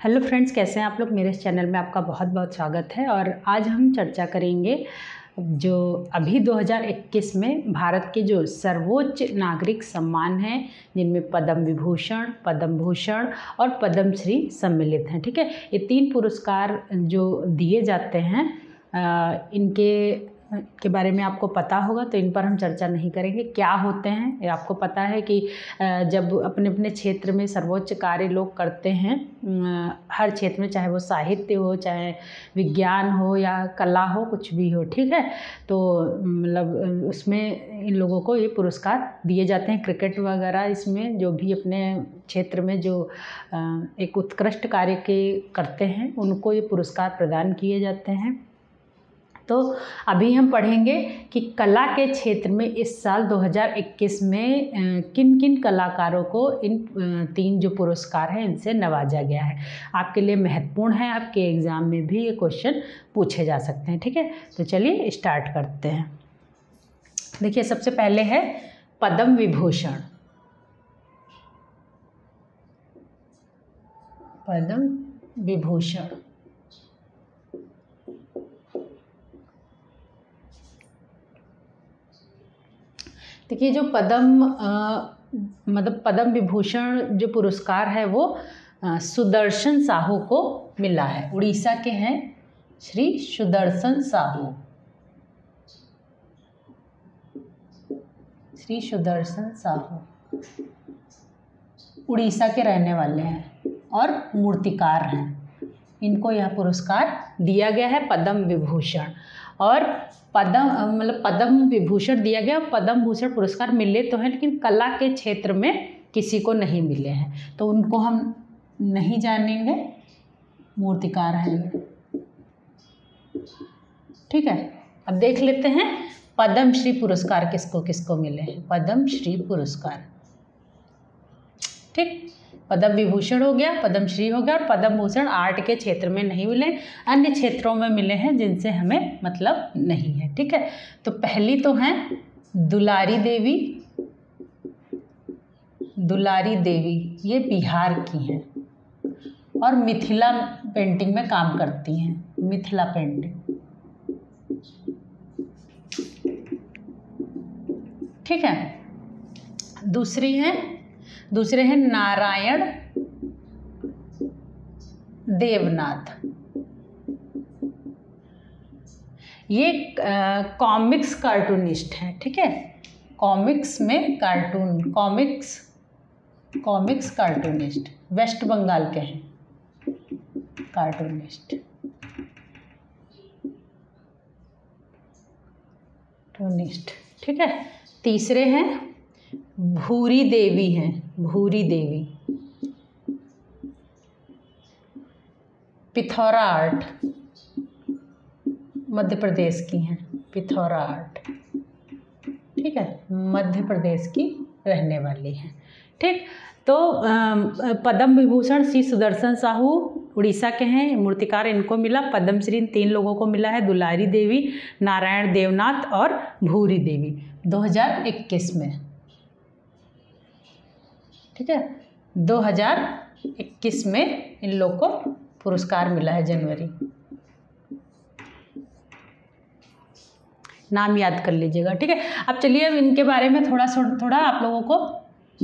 Hello friends, कैसे हैं आप लोग? मेरे चैनल में आपका बहुत बहुत स्वागत है और आज हम चर्चा करेंगे जो अभी 2021 में भारत के जो सर्वोच्च नागरिक सम्मान हैं, जिनमें पद्म विभूषण, पद्म भूषण और पद्मश्री सम्मिलित हैं, ठीक है? ये तीन पुरस्कार जो दिए जाते हैं इनके के बारे में आपको पता होगा तो इन पर हम चर्चा नहीं करेंगे। क्या होते हैं? ये आपको पता है कि जब अपने अपने क्षेत्र में सर्वोच्च कार्य लोग करते हैं हर क्षेत्र में चाहे वो साहित्य हो, चाहे विज्ञान हो या कला हो, कुछ भी हो, ठीक है? तो मतलब उसमें इन लोगों को ये पुरस्कार दिए जाते हैं। क्रिकेट वगैरह इसमें जो भी अपने क्षेत्र में जो एक उत्कृष्ट कार्य के करते हैं, उनको ये पुरस्कार प्रदान किए जाते हैं। तो अभी हम पढ़ेंगे कि कला के क्षेत्र में इस साल 2021 में किन किन कलाकारों को इन तीन जो पुरस्कार हैं इनसे नवाजा गया है। आपके लिए महत्वपूर्ण है, आपके एग्ज़ाम में भी ये क्वेश्चन पूछे जा सकते हैं, ठीक है? तो चलिए स्टार्ट करते हैं। देखिए, सबसे पहले है पद्म विभूषण। पद्म विभूषण। देखिए, जो पद्म मतलब पद्म विभूषण जो पुरस्कार है वो सुदर्शन साहू को मिला है। उड़ीसा के हैं श्री सुदर्शन साहू। श्री सुदर्शन साहू। उड़ीसा के रहने वाले हैं और मूर्तिकार हैं। इनको यह पुरस्कार दिया गया है, पद्म विभूषण। और पद्म मतलब पद्म विभूषण दिया गया, पद्म भूषण पुरस्कार मिले तो हैं, लेकिन कला के क्षेत्र में किसी को नहीं मिले हैं। तो उनको हम नहीं जानेंगे, मूर्तिकार हैं। ठीक है, अब देख लेते हैं, पद्म श्री पुरस्कार किसको किसको मिले हैं? पद्म श्री पुरस्कार। ठीक? पद्म विभूषण हो गया पद्मश्री हो गया और पद्म भूषण आर्ट के क्षेत्र में नहीं मिले, अन्य क्षेत्रों में मिले हैं जिनसे हमें मतलब नहीं है, ठीक है? तो पहली तो हैं दुलारी देवी दुलारी देवी, ये बिहार की हैं और मिथिला पेंटिंग में काम करती हैं, मिथिला पेंटिंग। ठीक है? दूसरी है दूसरे हैं नारायण देवनाथ। ये कॉमिक्स कार्टूनिस्ट हैं, ठीक है? कॉमिक्स में cartoon comics comics cartoonist West Bengal के हैं कार्टूनिस्ट कार्टूनिस्ट ठीक है? तीसरे हैं भूरी देवी हैं, भूरी देवी। पिथौरा आर्ट मध्य प्रदेश की हैं पिथौरा आर्ट ठीक है, मध्य प्रदेश की रहने वाली हैं। ठीक तो पद्म विभूषण श्री सुदर्शन साहू उड़ीसा के हैं, मूर्तिकार इनको मिला, पद्मश्री तीन लोगों को मिला है, दुलारी देवी, नारायण देवनाथ और भूरी देवी। 2021 में। ठीक है? 2021 में इन लोग को पुरस्कार मिला है जनवरी। नाम याद कर लीजिएगा, ठीक है? अब चलिए अब इनके बारे में थोड़ा थोड़ा आप लोगों को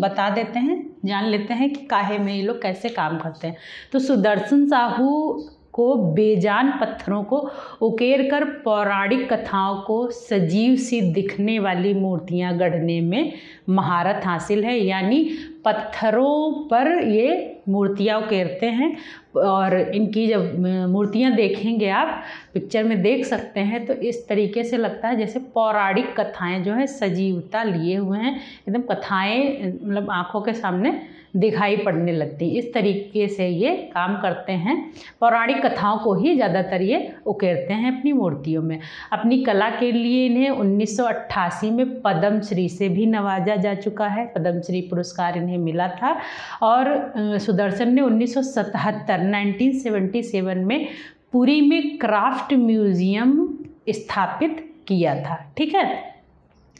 बता देते हैं, जान लेते हैं कि काहे में ये लोग कैसे काम करते हैं। तो सुदर्शन साहू को बेजान पत्थरों को उकेर कर पौराणिक कथाओं को सजीव सी दिखने वाली मूर्तियाँ गढ़ने में महारत हासिल है। यानी पत्थरों पर ये मूर्तियाँ उकेरते हैं और इनकी जब मूर्तियाँ देखेंगे आप, पिक्चर में देख सकते हैं तो इस तरीके से लगता है जैसे पौराणिक कथाएँ जो है सजीवता लिए हुए हैं। एकदम कथाएँ मतलब आँखों के सामने दिखाई पड़ने लगती। इस तरीके से ये काम करते हैं। पौराणिक कथाओं को ही ज़्यादातर ये उकेरते हैं अपनी मूर्तियों में। अपनी कला के लिए इन्हें 1988 में पद्मश्री से भी नवाजा जा चुका है। पद्मश्री पुरस्कार इन्हें मिला था और सुदर्शन ने उन्नीस 1977 में पुरी में क्राफ्ट म्यूज़ियम स्थापित किया था। ठीक है?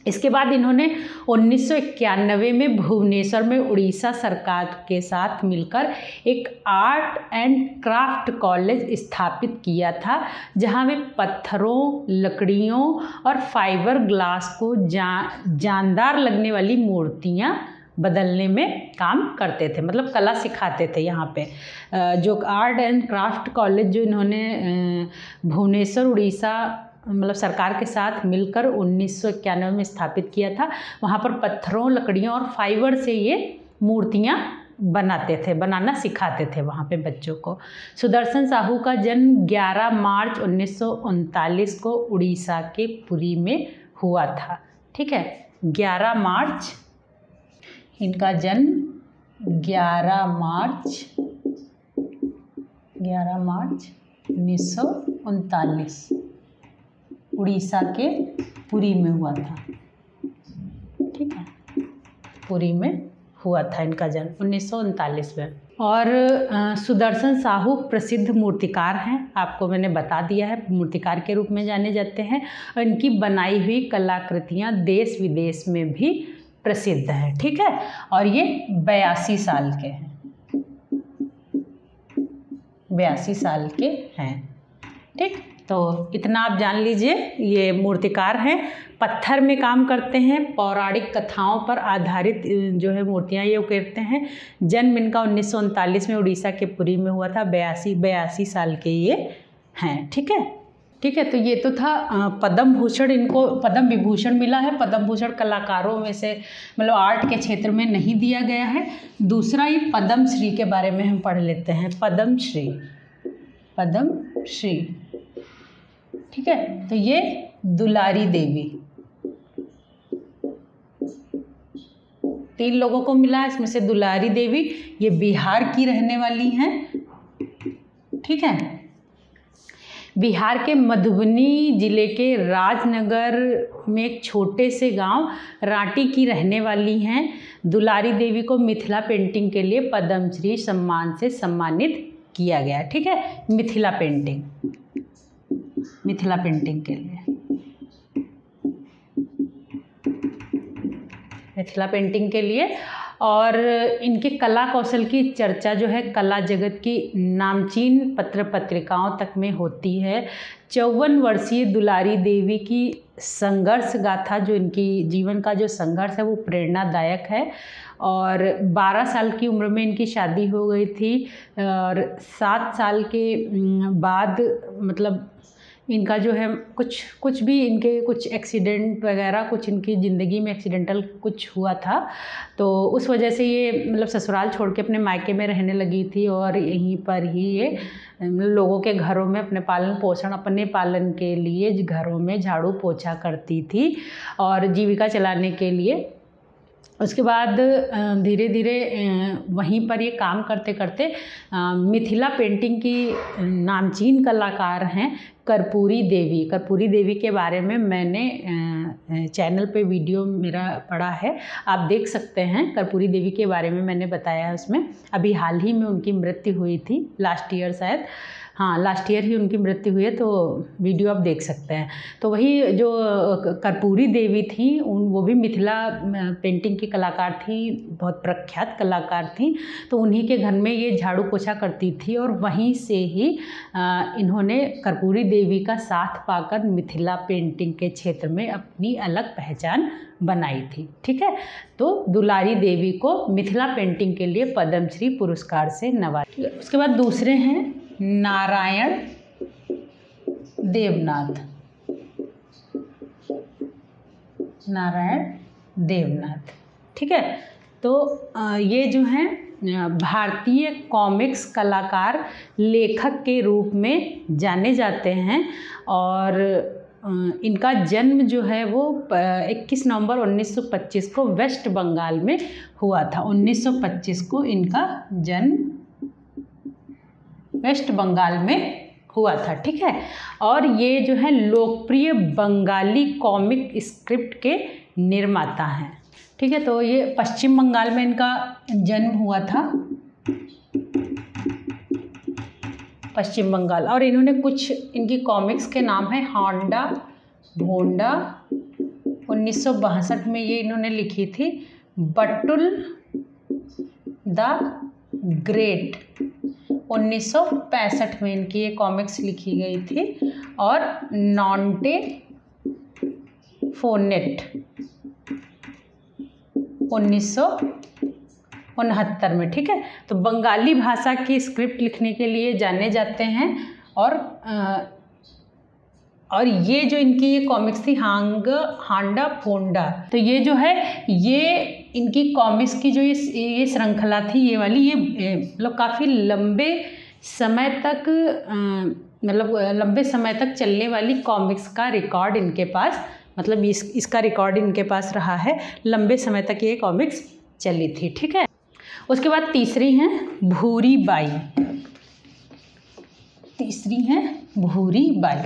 इसके बाद इन्होंने उन्नीस सौ इक्यानवे में भुवनेश्वर में उड़ीसा सरकार के साथ मिलकर एक आर्ट एंड क्राफ्ट कॉलेज स्थापित किया था, जहाँ वे पत्थरों, लकड़ियों और फाइबर ग्लास को जा, जानदार लगने वाली मूर्तियाँ बदलने में काम करते थे मतलब कला सिखाते थे यहाँ पे। जो आर्ट एंड क्राफ्ट कॉलेज जो इन्होंने भुवनेश्वर, उड़ीसा मतलब सरकार के साथ मिलकर उन्नीस सौ इक्यानवे में स्थापित किया था। वहाँ पर पत्थरों, लकड़ियों और फाइबर से ये मूर्तियाँ बनाते थे, बनाना सिखाते थे वहाँ पे बच्चों को। सुदर्शन साहू का जन्म 11 मार्च उन्नीस सौ उनतालीस को उड़ीसा के पुरी में हुआ था। ठीक है 11 मार्च, इनका जन्म 11 मार्च 11 मार्च उन्नीस सौ उनतालीस। उड़ीसा के पुरी में हुआ था। ठीक है? पुरी में हुआ था इनका जन्म, उन्नीस सौ उनतालीस में। और सुदर्शन साहू प्रसिद्ध मूर्तिकार हैं, आपको मैंने बता दिया है, मूर्तिकार के रूप में जाने जाते हैं। इनकी बनाई हुई कलाकृतियाँ देश विदेश में भी प्रसिद्ध हैं, ठीक है? और ये बयासी साल के हैं। बयासी साल के हैं, ठीक? तो इतना आप जान लीजिए, ये मूर्तिकार हैं, पत्थर में काम करते हैं, पौराणिक कथाओं पर आधारित जो है मूर्तियाँ ये उकेरते हैं। जन्म इनका उन्नीस सौ उनतालीस में उड़ीसा के पुरी में हुआ था, बयासी बयासी साल के ये हैं, ठीक है? ठीक है तो ये तो था पद्म भूषण इनको, पद्म विभूषण मिला है। पद्म भूषण कलाकारों में से मतलब आर्ट के क्षेत्र में नहीं दिया गया है। दूसरा ये पद्म श्री के बारे में हम पढ़ लेते हैं। पद्म श्री पद्म श्री। ठीक है? तो ये दुलारी देवी। तीन लोगों को मिला, इसमें से दुलारी देवी, ये बिहार की रहने वाली हैं। ठीक है? बिहार के मधुबनी ज़िले के राजनगर में एक छोटे से गाँव रांटी की रहने वाली हैं। दुलारी देवी को मिथिला पेंटिंग के लिए पद्मश्री सम्मान से सम्मानित किया गया। ठीक है? मिथिला पेंटिंग। मिथिला पेंटिंग के लिए। मिथिला पेंटिंग के लिए और इनके कला कौशल की चर्चा जो है कला जगत की नामचीन पत्र पत्रिकाओं तक में होती है। चौवन वर्षीय दुलारी देवी की संघर्ष गाथा जो इनकी जीवन का जो संघर्ष है वो प्रेरणादायक है और 12 साल की उम्र में इनकी शादी हो गई थी और सात साल के बाद मतलब इनका जो है कुछ कुछ भी इनके कुछ एक्सीडेंट वगैरह, कुछ इनकी ज़िंदगी में एक्सीडेंटल कुछ हुआ था तो उस वजह से ये मतलब ससुराल छोड़ के अपने मायके में रहने लगी थी और यहीं पर ही ये लोगों के घरों में अपने पालन पोषण, अपने पालन के लिए घरों में झाड़ू पोछा करती थी और जीविका चलाने के लिए। उसके बाद धीरे धीरे वहीं पर ये काम करते करते मिथिला पेंटिंग की नामचीन कलाकार हैं कर्पूरी देवी। कर्पूरी देवी के बारे में मैंने चैनल पे वीडियो मेरा पड़ा है। आप देख सकते हैं, कर्पूरी देवी के बारे में मैंने बताया है उसमें। अभी हाल ही में उनकी मृत्यु हुई थी लास्ट ईयर शायद। हाँ लास्ट ईयर ही उनकी मृत्यु हुई है तो वीडियो आप देख सकते हैं। तो वही जो कर्पूरी देवी थी, उन, वो भी मिथिला पेंटिंग की कलाकार थी, बहुत प्रख्यात कलाकार थी। तो उन्हीं के घर में ये झाड़ू पोछा करती थी और वहीं से ही इन्होंने कर्पूरी देवी का साथ पाकर मिथिला पेंटिंग के क्षेत्र में अपनी अलग पहचान बनाई थी, ठीक है? तो दुलारी देवी को मिथिला पेंटिंग के लिए पद्मश्री पुरस्कार से नवाज़ उसके बाद दूसरे हैं नारायण देवनाथ। नारायण देवनाथ, ठीक है? तो ये जो हैं भारतीय कॉमिक्स कलाकार लेखक के रूप में जाने जाते हैं और इनका जन्म जो है वो 21 नवंबर 1925 को वेस्ट बंगाल में हुआ था। 1925 को इनका जन्म वेस्ट बंगाल में हुआ था, ठीक है? और ये जो है लोकप्रिय बंगाली कॉमिक स्क्रिप्ट के निर्माता हैं। ठीक है तो ये पश्चिम बंगाल में इनका जन्म हुआ था। पश्चिम बंगाल। और इन्होंने कुछ, इनकी कॉमिक्स के नाम है हांडा, भोंडा। उन्नीस सौ बासठ में ये इन्होंने लिखी थी, बटुल द ग्रेट। 1965 में इनकी ये कॉमिक्स लिखी गई थी। और नॉन्टे फोनेट। उन्नीस उनहत्तर में, ठीक है? तो बंगाली भाषा की स्क्रिप्ट लिखने के लिए जाने जाते हैं और और ये जो इनकी ये कॉमिक्स थी, हांग, हांडा फोंडा तो ये जो है, ये इनकी कॉमिक्स की जो ये ये श्रृंखला थी, ये वाली, ये मतलब काफ़ी लंबे समय तक मतलब लंबे समय तक चलने वाली कॉमिक्स का रिकॉर्ड इनके पास मतलब इस, इसका रिकॉर्ड इनके पास रहा है। लंबे समय तक ये कॉमिक्स चली थी, ठीक है? उसके बाद तीसरी हैं, भूरी बाई। तीसरी हैं, भूरी बाई।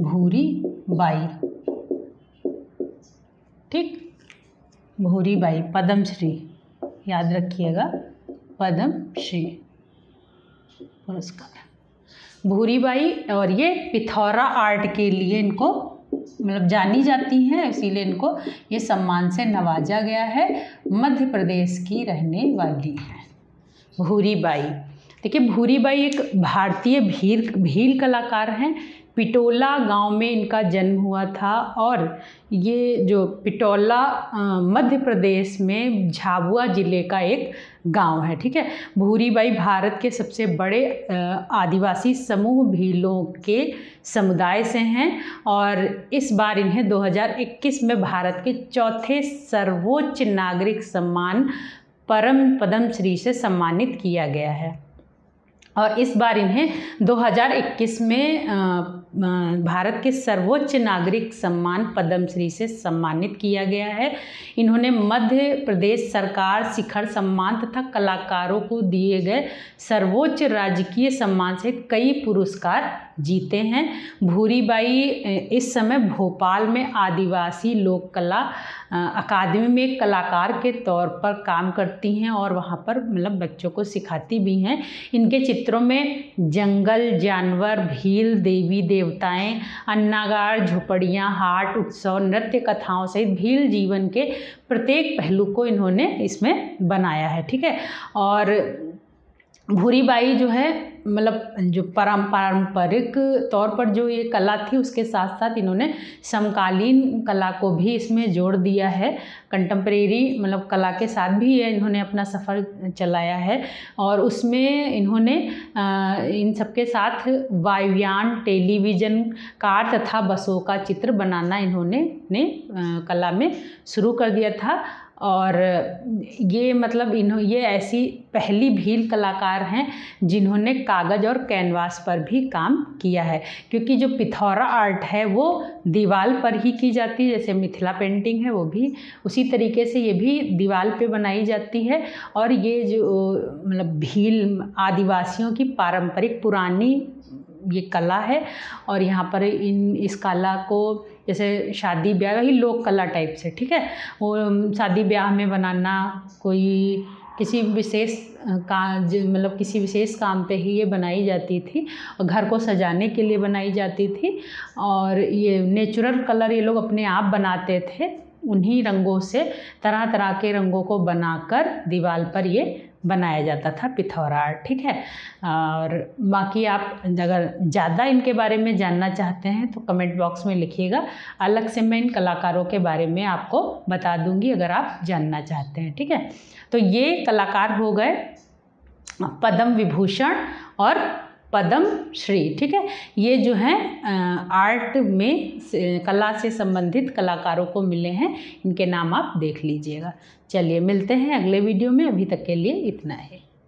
भूरी बाई। ठीक? भूरी बाई, पद्मश्री। याद रखिएगा, पद्मश्री। पुरस्कार। भूरी बाई और ये पिथौरा आर्ट के लिए इनको मतलब जानी जाती हैं, इसीलिए इनको ये सम्मान से नवाजा गया है। मध्य प्रदेश की रहने वाली है। भूरी बाई देखिए भूरी बाई एक भारतीय भील भील कलाकार हैं। पिटोला गाँव में इनका जन्म हुआ था और ये जो पिटोला मध्य प्रदेश में झाबुआ ज़िले का एक गाँव है, ठीक है? भूरीबाई भारत के सबसे बड़े आदिवासी समूह भीलों के समुदाय से हैं और इस बार इन्हें 2021 में भारत के चौथे सर्वोच्च नागरिक सम्मान परम पद्म श्री से सम्मानित किया गया है। और इस बार इन्हें 2021 में भारत के सर्वोच्च नागरिक सम्मान पद्मश्री से सम्मानित किया गया है। इन्होंने मध्य प्रदेश सरकार, शिखर सम्मान तथा कलाकारों को दिए गए सर्वोच्च राजकीय सम्मान सहित कई पुरस्कार जीते हैं। भूरीबाई इस समय भोपाल में आदिवासी लोक कला अकादमी में कलाकार के तौर पर काम करती हैं और वहाँ पर मतलब बच्चों को सिखाती भी हैं। इनके चित्रों में जंगल, जानवर, भील देवी देवताएँ, अन्नागार, झुपड़ियाँ, हाट, उत्सव, नृत्य कथाओं सहित भील जीवन के प्रत्येक पहलू को इन्होंने इसमें बनाया है, ठीक है? और भूरीबाई जो है मतलब जो परम पारंपरिक तौर पर जो ये कला थी, उसके साथ साथ इन्होंने समकालीन कला को भी इसमें जोड़ दिया है। कंटेम्प्रेरी मतलब कला के साथ भी ये इन्होंने अपना सफ़र चलाया है और उसमें इन्होंने इन सबके साथ वायुयान टेलीविज़न कार तथा बसों का चित्र बनाना इन्होंने ने कला में शुरू कर दिया था। और ये मतलब इन्हों, ये ऐसी पहली भील कलाकार हैं जिन्होंने कागज़ और कैनवास पर भी काम किया है, क्योंकि जो पिथौरा आर्ट है वो दीवार पर ही की जाती है, जैसे मिथिला पेंटिंग है वो भी उसी तरीके से ये भी दीवार पे बनाई जाती है। और ये जो मतलब भील आदिवासियों की पारंपरिक पुरानी ये कला है, और यहाँ पर इन, इस कला को जैसे शादी ब्याह ही लोक कला टाइप से, ठीक है? वो, शादी ब्याह में बनाना कोई किसी विशेष का मतलब किसी विशेष काम पे ही ये बनाई जाती थी और घर को सजाने के लिए बनाई जाती थी और ये नेचुरल कलर ये लोग अपने आप बनाते थे, उन्हीं रंगों से तरह तरह के रंगों को बनाकर दीवार पर ये बनाया जाता था पिथौरा आर्ट ठीक है? और बाकी आप अगर ज़्यादा इनके बारे में जानना चाहते हैं तो कमेंट बॉक्स में लिखिएगा। अलग से मैं इन कलाकारों के बारे में आपको बता दूँगी, अगर आप जानना चाहते हैं, ठीक है? तो ये कलाकार हो गए पद्म विभूषण और पद्म श्री, ठीक है? ये जो हैं आर्ट में कला से संबंधित कलाकारों को मिले हैं। इनके नाम आप देख लीजिएगा। चलिए, मिलते हैं अगले वीडियो में। अभी तक के लिए इतना है।